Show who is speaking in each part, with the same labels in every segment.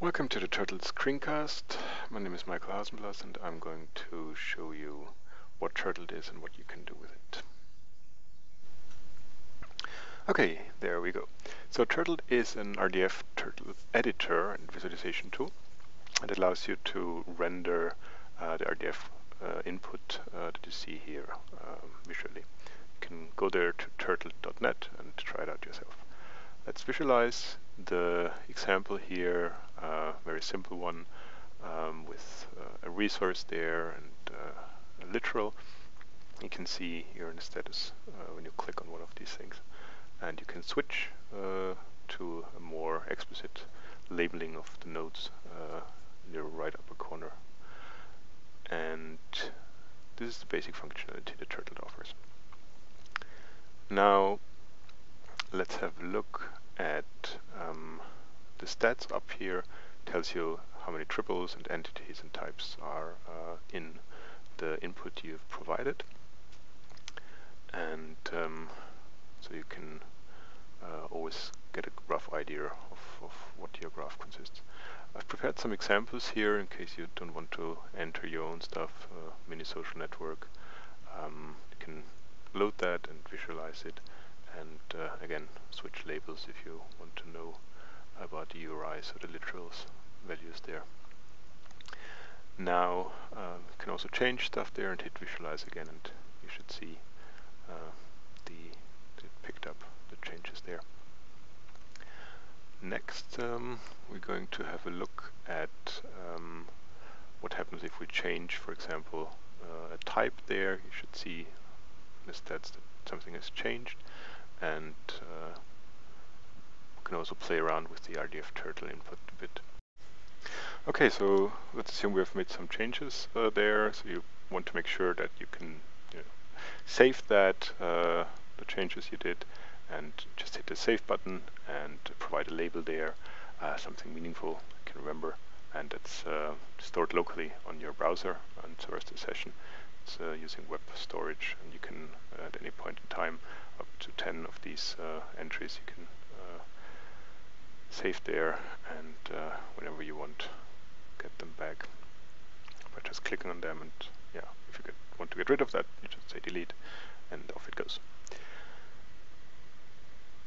Speaker 1: Welcome to the Turtled screencast. My name is Michael Hausenblas and I'm going to show you what Turtled is and what you can do with it. Okay, there we go. So Turtled is an RDF Turtle editor and visualization tool and it allows you to render uh, the RDF uh, input uh, that you see here um, visually. You can go there to turtled.net and try it out yourself. Let's visualize the example here, very simple one um, with uh, a resource there and uh, a literal. You can see here in the status uh, when you click on one of these things. And you can switch uh, to a more explicit labeling of the nodes uh, in the right upper corner. And this is the basic functionality that Turtled offers. Now let's have a look at um, the stats up here tells you how many triples and entities and types are uh, in the input you've provided and um, so you can uh, always get a rough idea of, of what your graph consists. I've prepared some examples here in case you don't want to enter your own stuff, uh, mini social network. Um, you can load that and visualize it and uh, again switch labels if you want to know about the URIs or the literals values there. Now uh, you can also change stuff there and hit visualize again and you should see uh, the it picked up the changes there. Next um, we're going to have a look at um, what happens if we change for example uh, a type there you should see the stats that something has changed and uh, can also play around with the RDF turtle input a bit. Okay, so let's assume we have made some changes uh, there. So you want to make sure that you can you know, save that, uh, the changes you did, and just hit the save button and provide a label there, uh, something meaningful you can remember, and it's uh, stored locally on your browser and serves the session. It's uh, using web storage, and you can at any point in time up to 10 of these uh, entries you can save there and uh, whenever you want get them back. By just clicking on them and yeah if you get, want to get rid of that you just say delete and off it goes.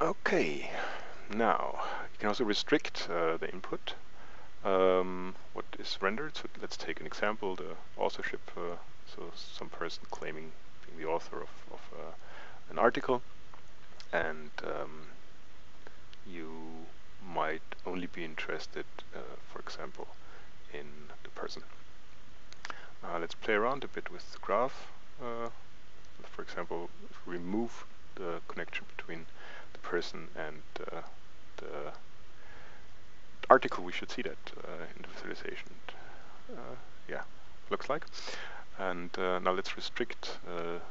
Speaker 1: Okay now you can also restrict uh, the input. Um, what is rendered? So let's take an example the authorship uh, so some person claiming being the author of, of uh, an article and um, you might only be interested, uh, for example, in the person. Uh, let's play around a bit with the graph. Uh, for example, remove the connection between the person and the article, we should see that uh, in the visualization. Uh, yeah, looks like. And uh, now let's restrict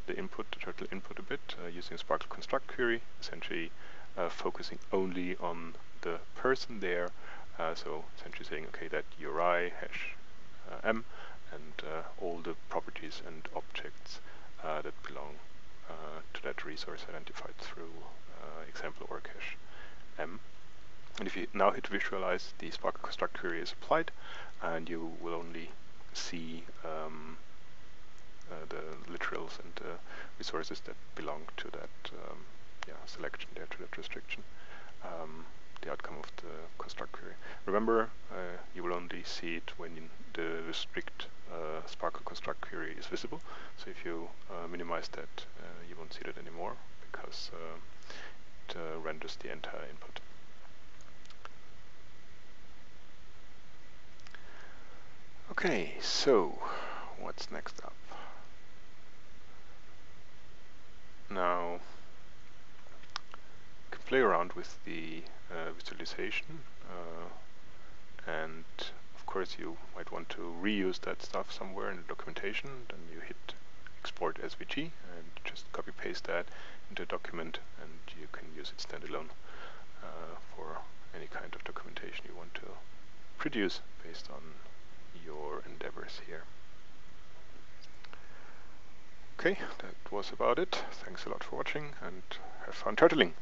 Speaker 1: the input, the turtle input a bit using SPARQL construct query, essentially uh, focusing only on the person there. Uh, so essentially saying, okay, that URI hash uh, m and all the properties and objects that belong to that resource identified through example org hash m. And if you now hit visualize, the SPARQL construct query is applied, and you will only see um, uh, the literals and uh, resources that belong to that um, yeah, selection to that restriction. Um, the outcome of the construct query. Remember, uh, you will only see it when the restrict uh, SPARQL construct query is visible. So if you uh, minimize that, uh, you won't see that anymore because it renders the entire input. Okay, so what's next up? Now, play around with the uh, visualization uh, and of course you might want to reuse that stuff somewhere in the documentation then you hit export SVG and just copy paste that into a document and you can use it standalone uh, for any kind of documentation you want to produce based on your endeavors here. Okay, that was about it. Thanks a lot for watching and have fun turtling.